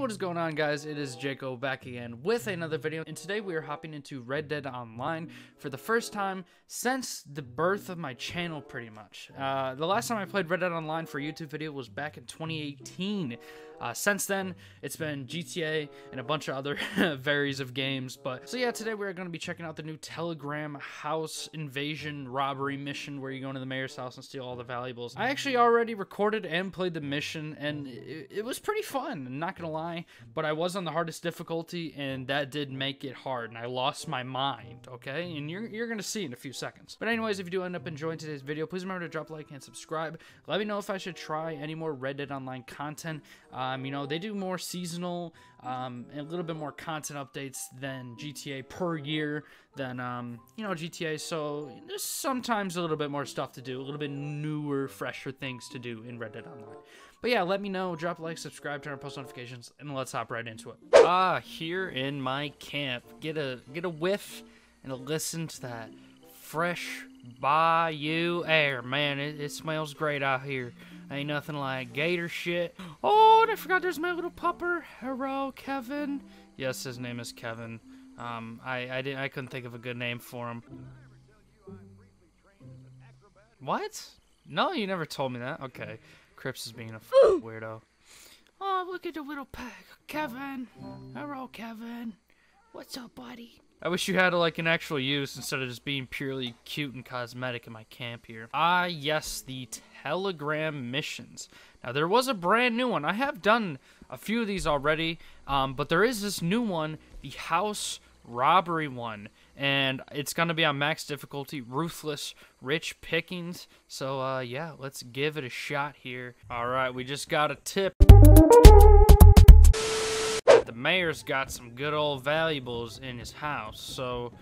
what is going on guys? It is Jaco back again with another video and today we are hopping into Red Dead Online for the first time since the birth of my channel pretty much. Uh, the last time I played Red Dead Online for a YouTube video was back in 2018. Uh, since then, it's been GTA and a bunch of other varies of games. But so yeah, today we're going to be checking out the new Telegram House Invasion Robbery mission where you go into the mayor's house and steal all the valuables. I actually already recorded and played the mission and it, it was pretty fun. I'm not gonna lie, but I was on the hardest difficulty and that did make it hard and I lost my mind. Okay, and you're you're gonna see in a few seconds. But anyways, if you do end up enjoying today's video, please remember to drop a like and subscribe. Let me know if I should try any more Red Dead Online content. Um, you know, they do more seasonal um, and a little bit more content updates than GTA per year than, um, you know, GTA. So there's sometimes a little bit more stuff to do, a little bit newer, fresher things to do in Red Dead Online. But yeah, let me know, drop a like, subscribe, turn on post notifications, and let's hop right into it. Ah, here in my camp, get a get a whiff and a listen to that fresh bayou air. Man, it, it smells great out here. Ain't nothing like gator shit. Oh, and I forgot there's my little pupper. Hello, Kevin. Yes, his name is Kevin. Um, I I didn't I couldn't think of a good name for him. What? No, you never told me that. Okay, Crips is being a weirdo. Oh, look at the little peg, Kevin. Hello, Kevin. What's up, buddy? I wish you had like an actual use instead of just being purely cute and cosmetic in my camp here. Ah, yes, the Telegram missions. Now, there was a brand new one. I have done a few of these already, um, but there is this new one, the House Robbery one, and it's going to be on max difficulty, Ruthless, Rich Pickings. So, uh, yeah, let's give it a shot here. All right, we just got a tip mayor's got some good old valuables in his house, so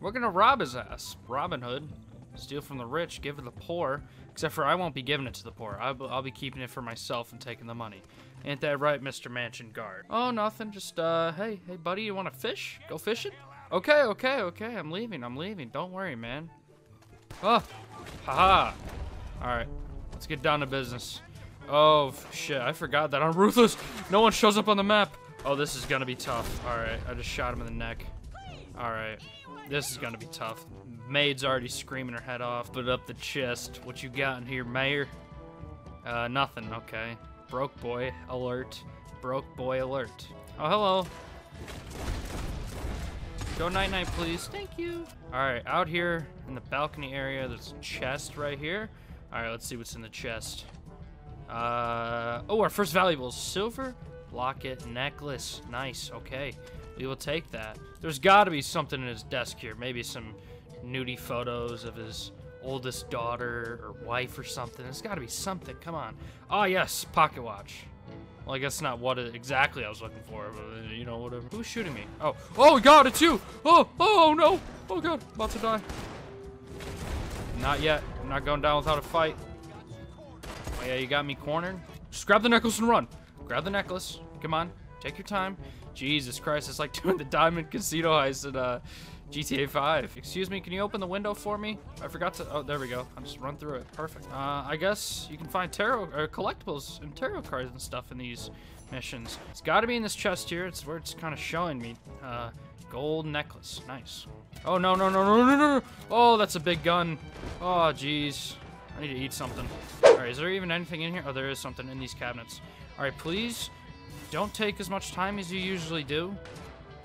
we're gonna rob his ass. Robin Hood. Steal from the rich, give to the poor. Except for I won't be giving it to the poor. I'll, I'll be keeping it for myself and taking the money. Ain't that right, Mr. Mansion Guard? Oh, nothing. Just, uh, hey, hey, buddy, you want to fish? Go fishing? Okay, okay, okay. I'm leaving. I'm leaving. Don't worry, man. Oh, haha. All right, let's get down to business. Oh, shit. I forgot that. I'm ruthless. No one shows up on the map. Oh, this is gonna be tough. Alright, I just shot him in the neck. Alright, this is gonna be tough. Maid's already screaming her head off. Put up the chest. What you got in here, Mayor? Uh, nothing. Okay. Broke boy alert. Broke boy alert. Oh, hello. Go night-night, please. Thank you. Alright, out here in the balcony area, there's a chest right here. Alright, let's see what's in the chest. Uh, oh, our first valuable is silver Locket, necklace. Nice. Okay. We will take that. There's got to be something in his desk here. Maybe some nudie photos of his oldest daughter or wife or something. There's got to be something. Come on. Ah, oh, yes. Pocket watch. Well, I guess not what exactly I was looking for, but, you know, whatever. Who's shooting me? Oh. Oh, God, it's you! Oh, oh, no! Oh, God, about to die. Not yet. I'm not going down without a fight. Oh, yeah, you got me cornered. Just grab the necklace and run. Grab the necklace. Come on. Take your time. Jesus Christ, it's like doing the Diamond Casino heist in uh, GTA 5. Excuse me, can you open the window for me? I forgot to, oh, there we go. I'll just run through it. Perfect. Uh, I guess you can find tarot, or collectibles and tarot cards and stuff in these missions. It's gotta be in this chest here. It's where it's kind of showing me. Uh, gold necklace. Nice. Oh, no, no, no, no, no, no. Oh, that's a big gun. Oh, jeez. I need to eat something. All right, is there even anything in here? Oh, there is something in these cabinets. All right, please don't take as much time as you usually do.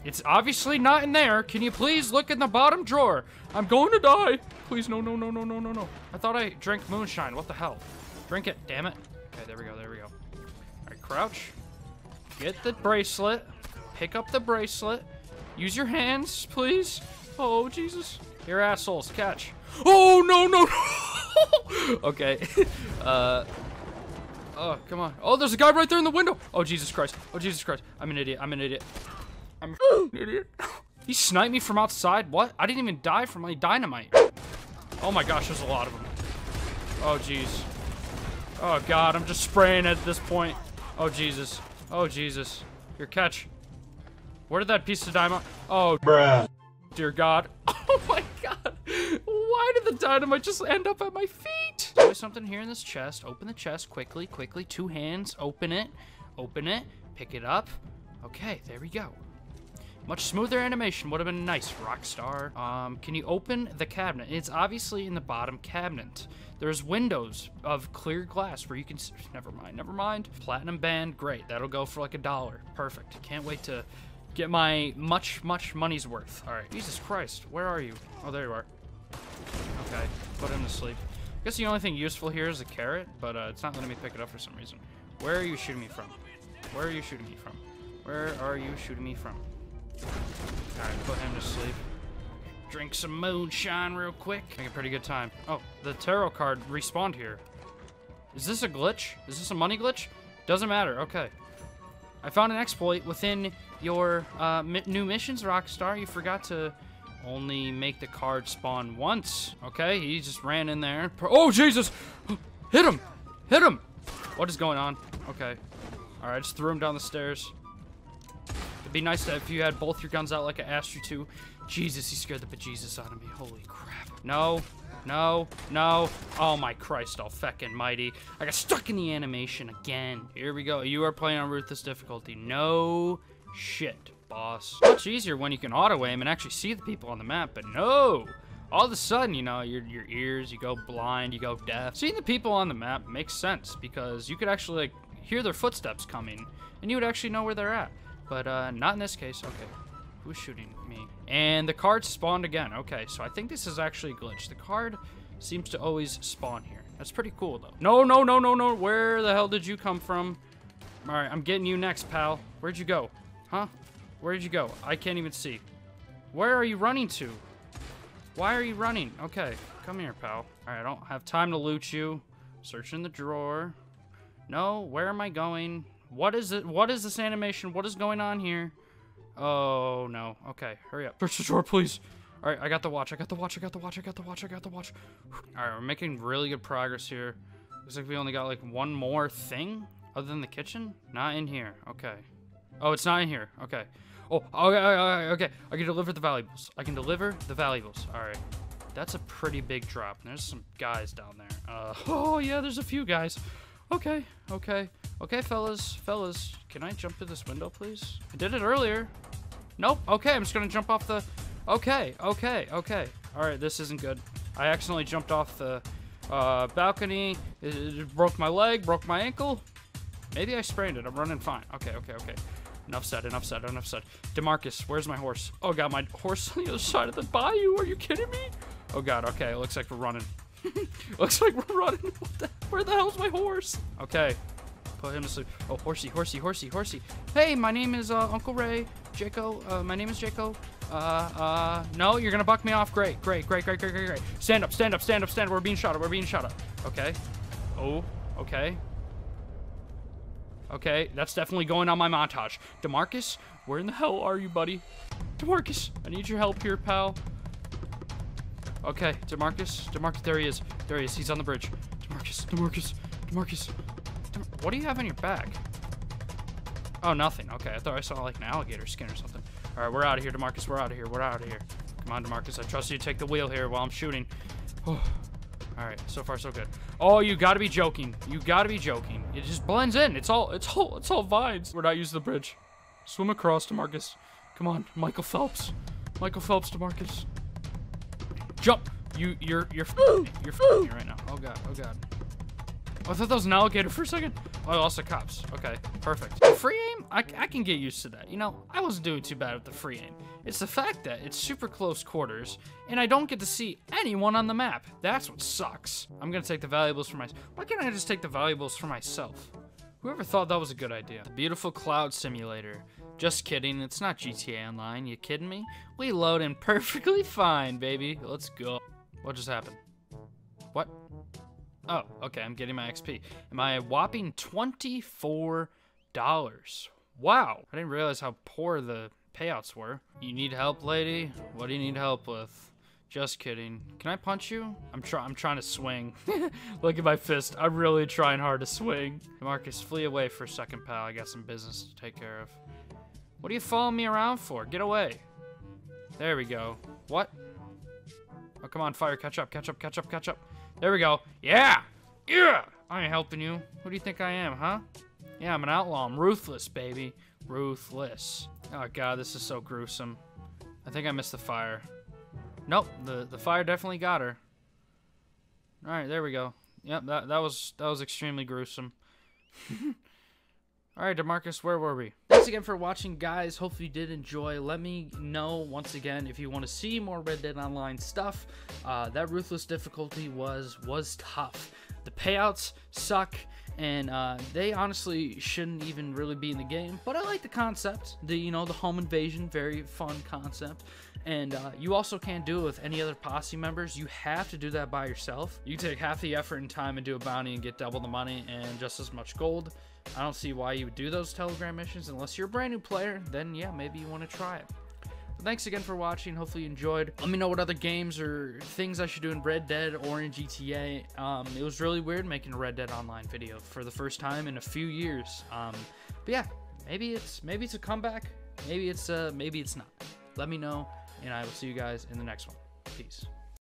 It's obviously not in there. Can you please look in the bottom drawer? I'm going to die. Please, no, no, no, no, no, no, no. I thought I drank moonshine. What the hell? Drink it, damn it. Okay, there we go, there we go. All right, crouch. Get the bracelet. Pick up the bracelet. Use your hands, please. Oh, Jesus. Here, assholes, catch. Oh, no, no, no. okay. uh, Oh, come on. Oh, there's a guy right there in the window. Oh, Jesus Christ. Oh, Jesus Christ. I'm an idiot. I'm an idiot. I'm an idiot. He sniped me from outside? What? I didn't even die from my dynamite. Oh my gosh, there's a lot of them. Oh, jeez. Oh, God, I'm just spraying at this point. Oh, Jesus. Oh, Jesus. Here, catch. Where did that piece of dynamite? Oh, bruh. Dear God. Oh my God. Why did the dynamite just end up at my feet? Something here in this chest. Open the chest quickly, quickly. Two hands. Open it. Open it. Pick it up. Okay, there we go. Much smoother animation would have been nice, Rockstar. Um, can you open the cabinet? It's obviously in the bottom cabinet. There's windows of clear glass where you can. Never mind, never mind. Platinum band, great. That'll go for like a dollar. Perfect. Can't wait to get my much, much money's worth. All right. Jesus Christ, where are you? Oh, there you are. Okay, put him to sleep. I guess the only thing useful here is a carrot, but uh, it's not letting me pick it up for some reason. Where are you shooting me from? Where are you shooting me from? Where are you shooting me from? Alright, put him to sleep. Drink some moonshine real quick. Make a pretty good time. Oh, the tarot card respawned here. Is this a glitch? Is this a money glitch? Doesn't matter. Okay. I found an exploit within your uh, mi new missions, Rockstar. You forgot to only make the card spawn once. Okay, he just ran in there. Oh, Jesus! Hit him! Hit him! What is going on? Okay. Alright, just threw him down the stairs. It'd be nice to, if you had both your guns out like I asked you to. Jesus, he scared the bejesus out of me. Holy crap. No, no, no. Oh my Christ, all feckin' mighty. I got stuck in the animation again. Here we go. You are playing on Ruthless difficulty. No shit, boss. Much easier when you can auto aim and actually see the people on the map, but no. All of a sudden, you know, your, your ears, you go blind, you go deaf. Seeing the people on the map makes sense because you could actually like hear their footsteps coming and you would actually know where they're at. But uh, not in this case. Okay. Who's shooting me? And the card spawned again. Okay, so I think this is actually a glitch. The card seems to always spawn here. That's pretty cool, though. No, no, no, no, no. Where the hell did you come from? All right, I'm getting you next, pal. Where'd you go? Huh? Where did you go? I can't even see. Where are you running to? Why are you running? Okay, come here, pal. All right, I don't have time to loot you. Search in the drawer. No, where am I going? What is it? What is this animation? What is going on here? Oh, no. Okay, hurry up. Search the drawer, please. All right, I got the watch. I got the watch. I got the watch. I got the watch. I got the watch. All right, we're making really good progress here. Looks like we only got like one more thing other than the kitchen. Not in here. Okay. Oh, it's not in here. Okay. Oh, okay, okay. I can deliver the valuables. I can deliver the valuables. All right. That's a pretty big drop. There's some guys down there. Uh, oh, yeah, there's a few guys. Okay, okay. Okay, fellas, fellas, can I jump through this window, please? I did it earlier. Nope, okay, I'm just gonna jump off the... Okay, okay, okay. Alright, this isn't good. I accidentally jumped off the uh, balcony. It, it broke my leg, broke my ankle. Maybe I sprained it. I'm running fine. Okay, okay, okay. Enough said, enough said, enough said. Demarcus, where's my horse? Oh god, my horse on the other side of the bayou. Are you kidding me? Oh god, okay, it looks like we're running. looks like we're running. The, where the hell's my horse? Okay, put him to sleep. Oh, horsey, horsey, horsey, horsey. Hey, my name is uh, Uncle Ray. Jaco, uh, my name is Jaco. Uh, uh, no, you're gonna buck me off. Great, great, great, great, great, great, great. Stand up, stand up, stand up, stand up. We're being shot at. We're being shot at. Okay. Oh, okay. Okay, that's definitely going on my montage. Demarcus, where in the hell are you, buddy? Demarcus, I need your help here, pal. Okay, Demarcus, Demarcus, there he is. There he is. He's on the bridge. Demarcus, Demarcus, Demarcus. Dem what do you have on your back? Oh, nothing. Okay, I thought I saw like an alligator skin or something. All right, we're out of here, Demarcus. We're out of here. We're out of here. Come on, Demarcus. I trust you to take the wheel here while I'm shooting. Oh. All right, so far so good. Oh, you gotta be joking. You gotta be joking. It just blends in. It's all, it's all, it's all vibes. We're not using the bridge. Swim across, Demarcus. Come on, Michael Phelps. Michael Phelps, Demarcus. Jump. You, you're, you're, you're me right now. Oh god, oh god. Oh, I thought that was an alligator for a second. Oh, also cops. Okay, perfect. Free aim, I, I can get used to that. You know, I wasn't doing too bad with the free aim. It's the fact that it's super close quarters, and I don't get to see anyone on the map. That's what sucks. I'm gonna take the valuables for myself. Why can't I just take the valuables for myself? Whoever thought that was a good idea? The beautiful cloud simulator. Just kidding, it's not GTA Online, you kidding me? We load in perfectly fine, baby. Let's go. What just happened? What? Oh, okay, I'm getting my XP. Am I a whopping $24? Wow, I didn't realize how poor the payouts were. You need help, lady? What do you need help with? Just kidding. Can I punch you? I'm trying. I'm trying to swing. Look at my fist. I'm really trying hard to swing. Marcus, flee away for a second, pal. I got some business to take care of. What are you following me around for? Get away. There we go. What? Oh, come on, fire. Catch up, catch up, catch up, catch up. There we go. Yeah! Yeah! I ain't helping you. Who do you think I am, huh? Yeah, I'm an outlaw. I'm ruthless, baby. Ruthless. Oh god, this is so gruesome. I think I missed the fire. Nope, the the fire definitely got her. All right, there we go. Yep, that that was that was extremely gruesome. All right, Demarcus, where were we? Thanks again for watching, guys. Hopefully you did enjoy. Let me know once again if you want to see more Red Dead Online stuff. Uh, that ruthless difficulty was was tough. The payouts suck, and uh, they honestly shouldn't even really be in the game. But I like the concept. The you know the home invasion, very fun concept. And uh, you also can't do it with any other posse members. You have to do that by yourself. You take half the effort and time and do a bounty and get double the money and just as much gold. I don't see why you would do those telegram missions unless you're a brand new player. Then yeah, maybe you want to try it. Thanks again for watching. Hopefully you enjoyed. Let me know what other games or things I should do in Red Dead or in GTA. Um, it was really weird making a Red Dead Online video for the first time in a few years. Um, but yeah, maybe it's maybe it's a comeback. Maybe it's uh maybe it's not. Let me know, and I will see you guys in the next one. Peace.